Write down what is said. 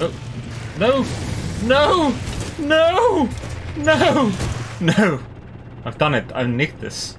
Oh. No! No! No! No! No! I've done it. I've nicked this.